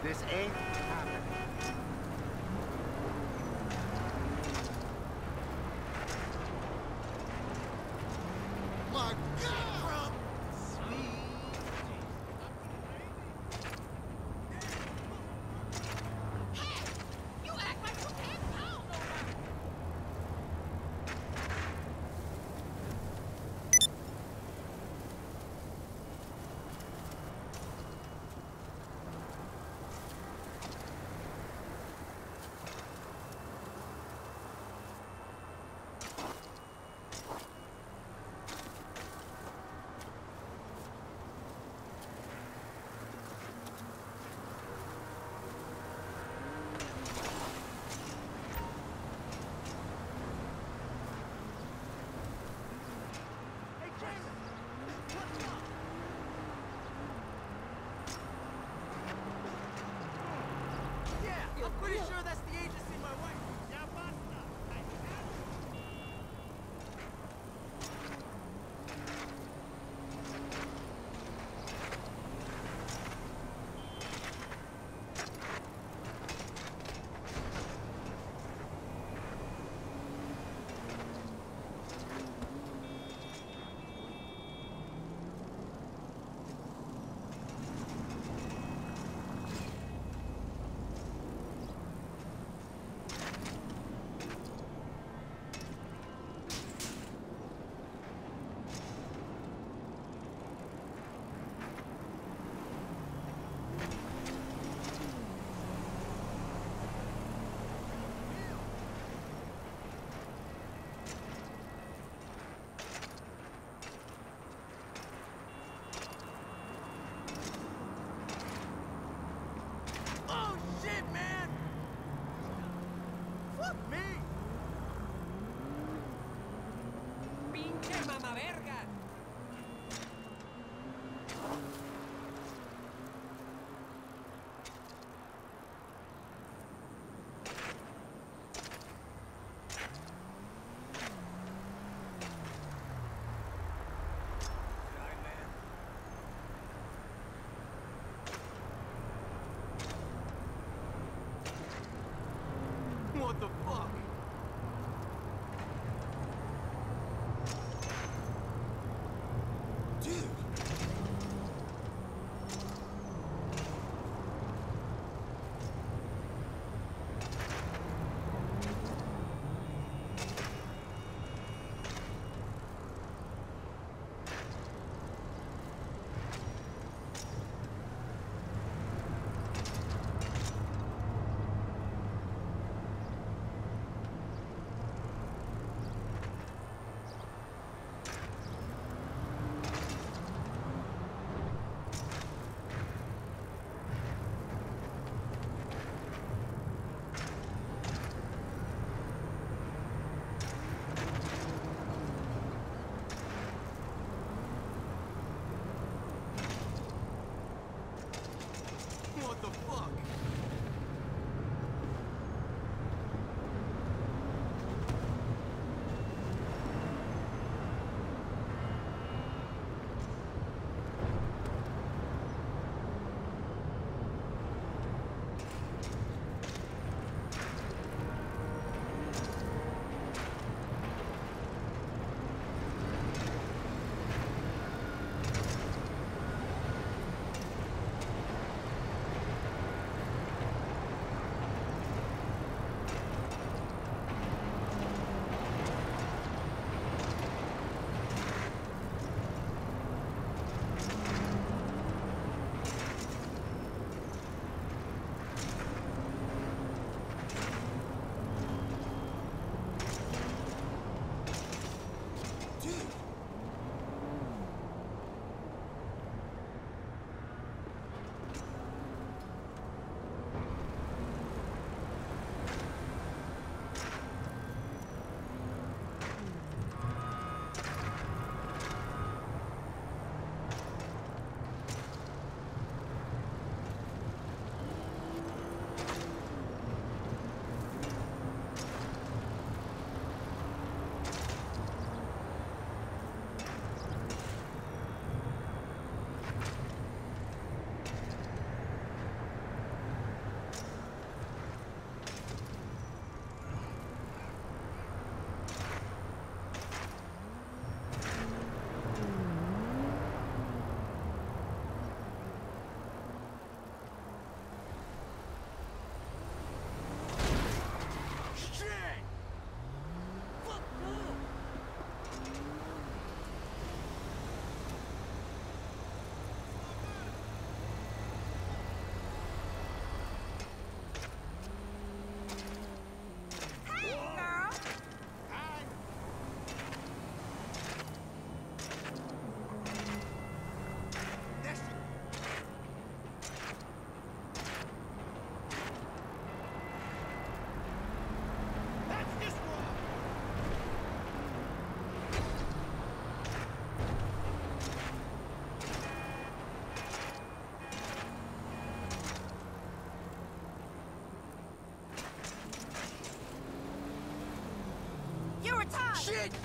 This ain't pretty sure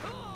Oh!